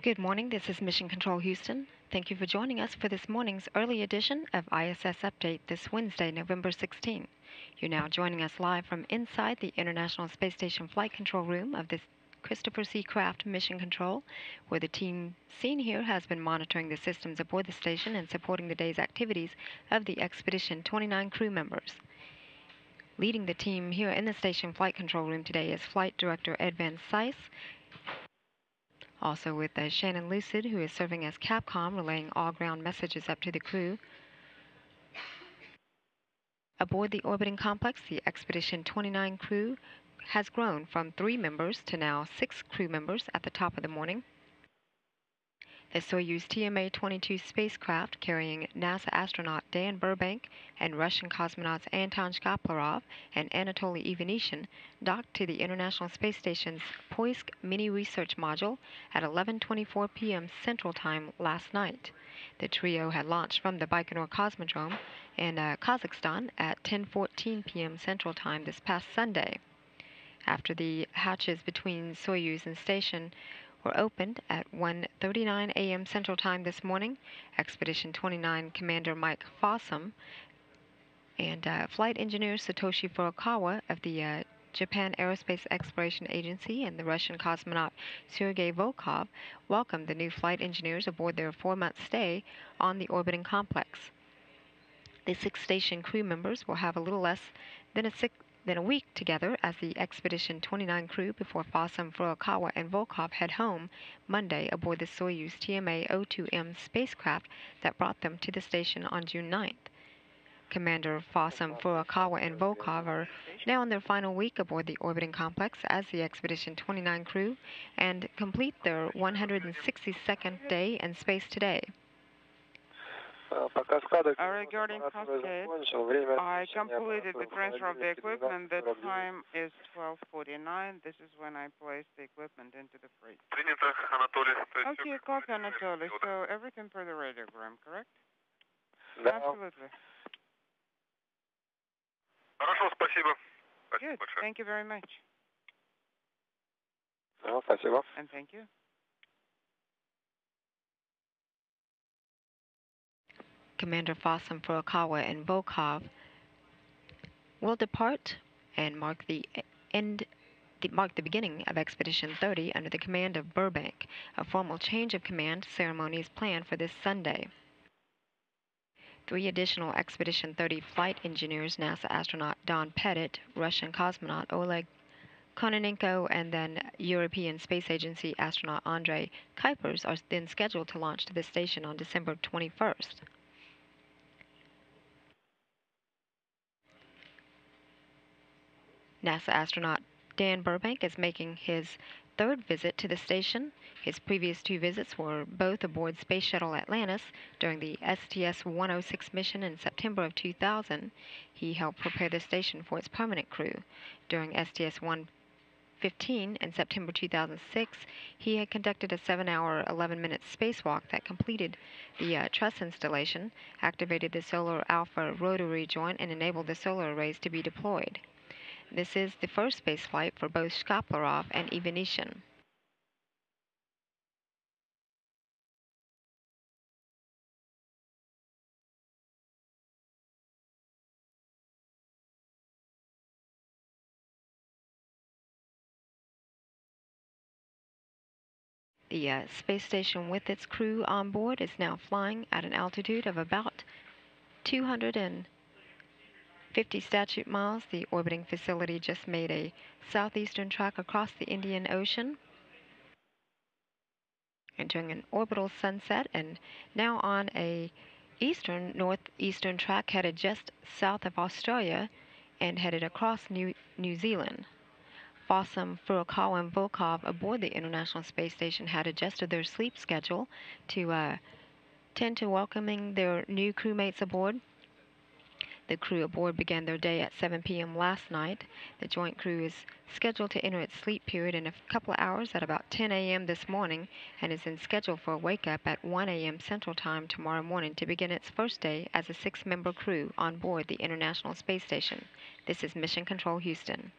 Good morning. This is Mission Control Houston. Thank you for joining us for this morning's early edition of ISS Update this Wednesday, November 16. You're now joining us live from inside the International Space Station Flight Control Room of this Christopher C. Kraft Mission Control, where the team seen here has been monitoring the systems aboard the station and supporting the day's activities of the Expedition 29 crew members. Leading the team here in the station flight control room today is Flight Director Ed Van Cise, also with uh, Shannon Lucid, who is serving as Capcom, relaying all ground messages up to the crew. Aboard the orbiting complex, the Expedition 29 crew has grown from three members to now six crew members at the top of the morning. The Soyuz TMA-22 spacecraft carrying NASA astronaut Dan Burbank and Russian cosmonauts Anton Shkaplerov and Anatoly Ivanishin docked to the International Space Station's Poisk Mini Research Module at 11:24 p.m. Central Time last night. The trio had launched from the Baikonur Cosmodrome in uh, Kazakhstan at 10:14 p.m. Central Time this past Sunday. After the hatches between Soyuz and station were opened at 1:39 a.m. Central Time this morning. Expedition 29 Commander Mike Fossum and uh, Flight Engineer Satoshi Furukawa of the uh, Japan Aerospace Exploration Agency and the Russian cosmonaut Sergei Volkov welcomed the new flight engineers aboard their four-month stay on the orbiting complex. The six station crew members will have a little less than a six then a week together as the Expedition 29 crew before Fossum, Furukawa, and Volkov head home Monday aboard the Soyuz TMA-02M spacecraft that brought them to the station on June 9th. Commander Fossum, Furukawa, and Volkov are now in their final week aboard the orbiting complex as the Expedition 29 crew and complete their 162nd day in space today. Regarding Cascade, I completed the transfer of the equipment. The time is 12:49. This is when I placed the equipment into the freight. Okay, copy, Anatoly. So everything per the radiogram, correct? Absolutely. Good. Thank you very much. Thank you. Commander Fossum Furukawa and Volkov will depart and mark the end the, mark the beginning of Expedition 30 under the command of Burbank. A formal change of command ceremony is planned for this Sunday. Three additional Expedition 30 flight engineers, NASA astronaut Don Pettit, Russian cosmonaut Oleg Kononenko, and then European Space Agency astronaut André Kuipers are then scheduled to launch to the station on December 21st. NASA astronaut Dan Burbank is making his third visit to the station. His previous two visits were both aboard Space Shuttle Atlantis during the STS-106 mission in September of 2000. He helped prepare the station for its permanent crew. During STS-115 in September 2006, he had conducted a 7-hour, 11-minute spacewalk that completed the uh, truss installation, activated the solar alpha rotary joint, and enabled the solar arrays to be deployed. This is the first spaceflight for both Shkaplerov and Ivanishin. The uh, space station with its crew on board is now flying at an altitude of about 200 and 50 statute miles, the orbiting facility just made a southeastern track across the Indian Ocean, entering an orbital sunset, and now on a eastern northeastern track headed just south of Australia and headed across New, New Zealand. Fossum, Furukawa, and Volkov aboard the International Space Station had adjusted their sleep schedule to uh, tend to welcoming their new crewmates aboard. The crew aboard began their day at 7 p.m. last night. The joint crew is scheduled to enter its sleep period in a couple of hours at about 10 a.m. this morning and is in schedule for a wake up at 1 a.m. Central Time tomorrow morning to begin its first day as a six member crew on board the International Space Station. This is Mission Control Houston.